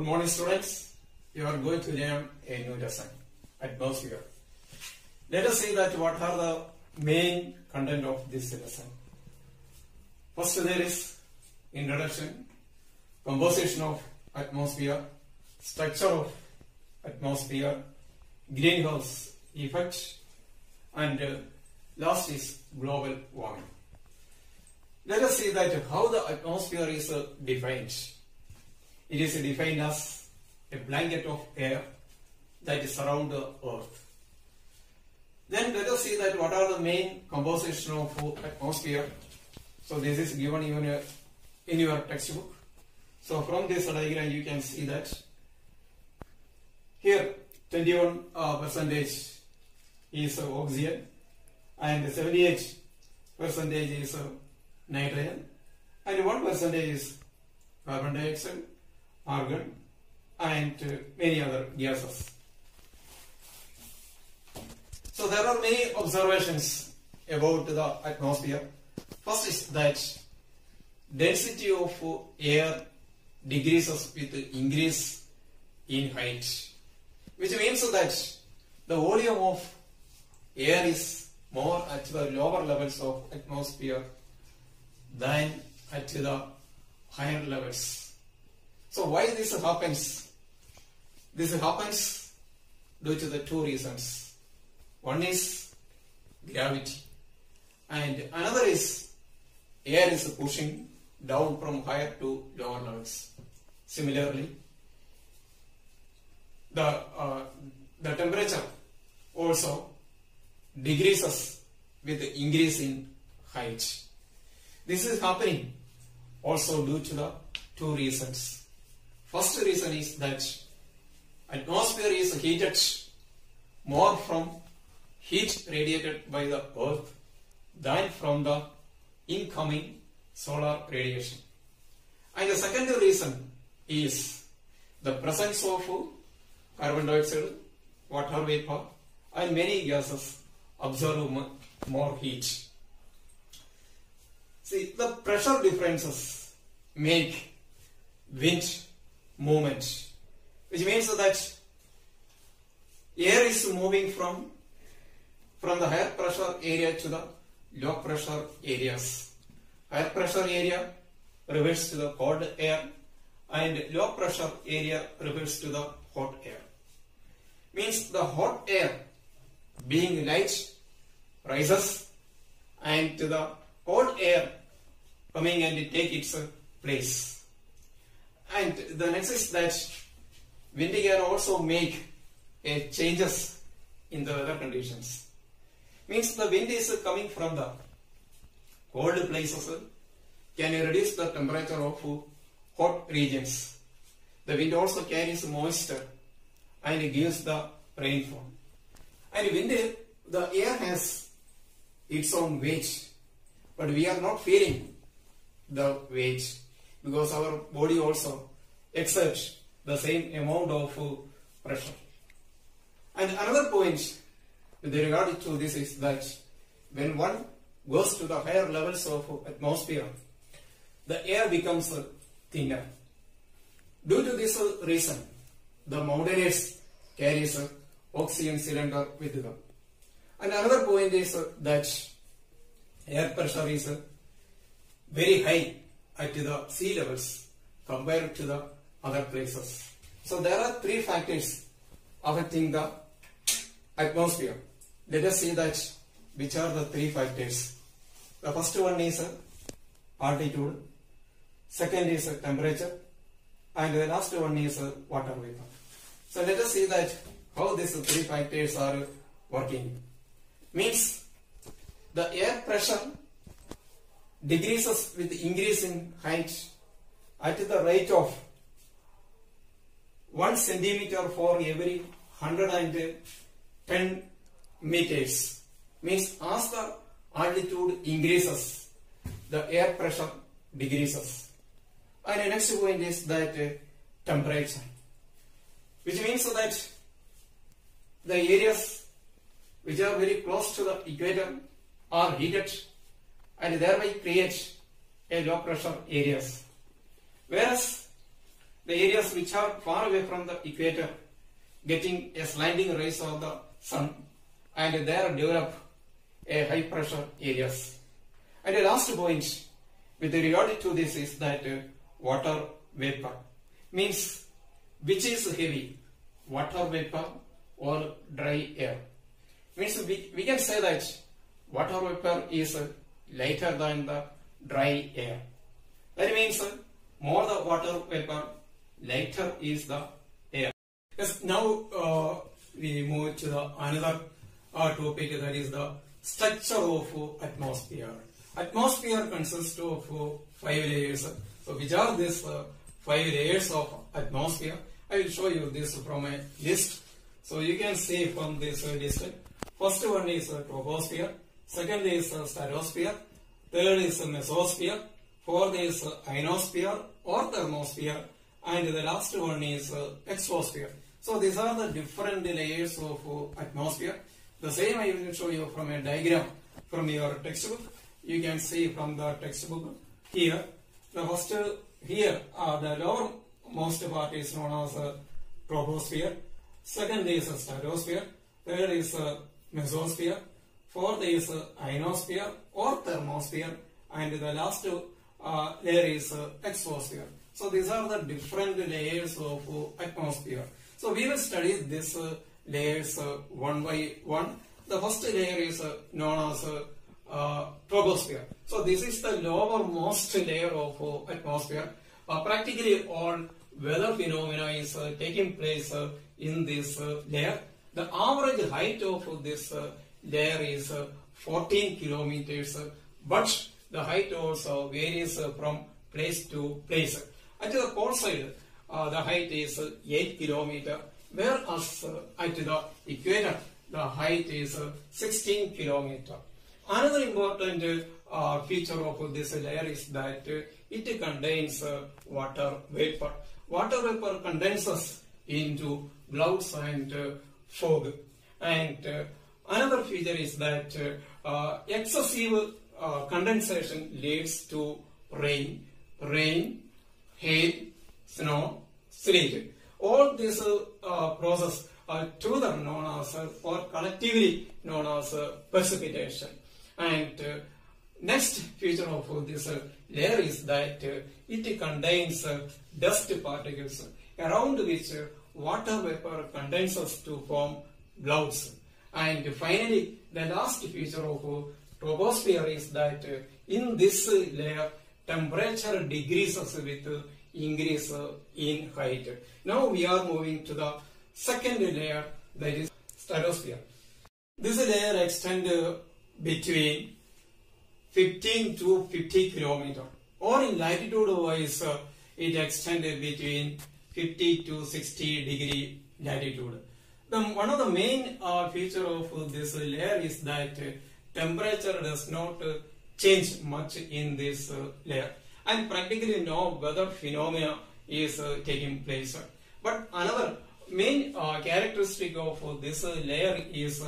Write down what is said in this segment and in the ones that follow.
Good morning students. You are going to learn a new lesson, atmosphere. Let us see that what are the main content of this lesson. First there is introduction, composition of atmosphere, structure of atmosphere, greenhouse effect and uh, last is global warming. Let us see that how the atmosphere is uh, defined. It is defined as a blanket of air that surround the earth. Then let us see that what are the main composition of atmosphere. So this is given even uh, in your textbook. So from this diagram you can see that here 21 uh, percentage is uh, oxygen and 78 percentage is uh, nitrogen and 1 percentage is carbon dioxide, argon and uh, many other gases. So there are many observations about the atmosphere. First is that density of air decreases with increase in height, which means that the volume of air is more at the lower levels of atmosphere than at the higher levels. So why this happens? This happens due to the two reasons. One is gravity and another is air is pushing down from higher to lower levels. Similarly, the, uh, the temperature also decreases with the increase in height. This is happening also due to the two reasons. First reason is that atmosphere is heated more from heat radiated by the earth than from the incoming solar radiation. And the second reason is the presence of carbon dioxide, water vapor and many gases absorb more heat. See, the pressure differences make wind movement, which means that air is moving from from the higher pressure area to the low pressure areas. Higher pressure area reverts to the cold air and low pressure area reverts to the hot air. Means the hot air being light rises and to the cold air coming and take its place. And the next is that windy air also make a changes in the weather conditions. Means the wind is coming from the cold places can reduce the temperature of hot regions. The wind also carries moisture and gives the rainfall. And wind, the air has its own weight, but we are not feeling the weight because our body also exerts the same amount of uh, pressure. And another point with regard to this is that when one goes to the higher levels of atmosphere, the air becomes uh, thinner. Due to this uh, reason, the mountaineers carries oxygen cylinder with them. And another point is that air pressure is very high at the sea levels compared to the other places. So there are three factors affecting the atmosphere. Let us see that which are the three factors. The first one is altitude, second is temperature, and the last one is water vapor. So let us see that how these three factors are working. Means the air pressure decreases with increase in height at the rate of 1 centimeter for every 110 meters. Means as the altitude increases, the air pressure decreases. And the next point is that uh, temperature, which means that the areas which are very close to the equator are heated and thereby create a low pressure areas. Whereas the areas which are far away from the equator getting a slanting rays of the sun and there develop a high pressure areas. And the last point with regard to this is that uh, water vapor means which is heavy, water vapor or dry air. Means we, we can say that water vapor is lighter than the dry air. That means more the water vapor, lighter is the air. Yes, now uh, we move to the another uh, topic that is the structure of atmosphere. Atmosphere consists of five layers. So which are these uh, five layers of atmosphere? I will show you this from a list. So you can see from this list. First one is troposphere. Second is uh, stratosphere. Third is uh, mesosphere. Fourth is uh, ionosphere or thermosphere. And the last one is exosphere. So these are the different layers of atmosphere. The same I will show you from a diagram from your textbook. You can see from the textbook here. The first here uh, the lower most part is known as uh, troposphere. Second is uh, stratosphere. Third is uh, mesosphere. Fourth is ionosphere or thermosphere. And the last uh, layer is uh, exosphere. So these are the different layers of uh, atmosphere. So we will study this uh, layers one by one. The first layer is known as uh, troposphere. So this is the lowermost layer of uh, atmosphere. Uh, practically all weather phenomena is taking place in this layer. The average height of this layer is uh, 14 kilometers, uh, but the height also varies uh, from place to place. At the pole side, uh, the height is uh, 8 kilometer, whereas at the equator, the height is uh, 16 kilometer. Another important uh, feature of this layer is that it contains water vapor. Water vapor condenses into clouds and fog. And another feature is that uh, uh, excessive uh, condensation leads to rain, rain, hail, snow, sleet. All these uh, are together known as or collectively known as precipitation. And next feature of this layer is that it contains dust particles around which water vapor condenses to form clouds. And finally, the last feature of troposphere is that uh, in this layer, temperature decreases with increase in height. Now we are moving to the second layer, that is stratosphere. This layer extends uh, between 15 to 50 kilometer or in latitude wise uh, it extended between 50 to 60 degree latitude. The, one of the main uh, feature of this layer is that temperature does not uh, change much in this uh, layer. And practically no weather phenomena is uh, taking place. But another main characteristic of this layer is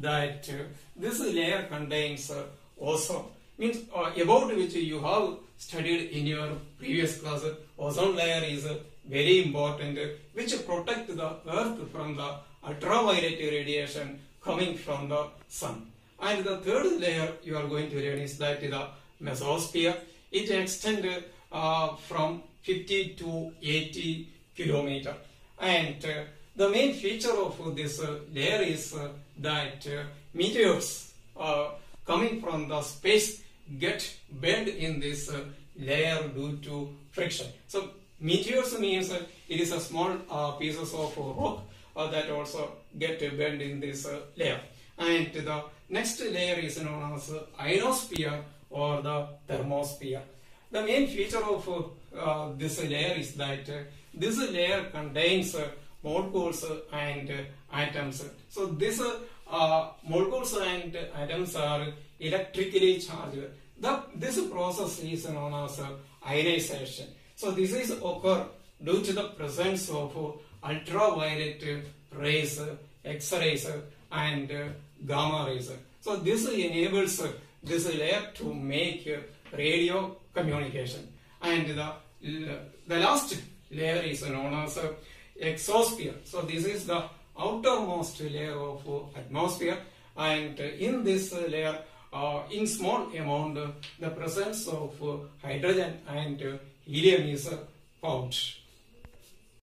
that this layer contains ozone. Means uh, about which you have studied in your previous class. Ozone layer is very important which protect the earth from the ultraviolet radiation coming from the sun. And the third layer you are going to learn is that the mesosphere. It extends uh, from 50 to 80 kilometer. And uh, the main feature of this uh, layer is uh, that uh, meteors uh, coming from the space get bent in this layer due to friction. So meteors means it is a small pieces of rock uh, that also get bent in this uh, layer. And the next layer is known as ionosphere or the thermosphere. The main feature of uh, this layer is that uh, this layer contains molecules and atoms. So this uh, molecules and atoms are electrically charged. The, this process is known as ionization. So this is occur due to the presence of ultraviolet rays, X-rays and gamma rays. So this enables this layer to make radio communication. And the, the last layer is known as exosphere. So this is the outermost layer of atmosphere and in this layer uh, in small amount the presence of hydrogen and helium is found.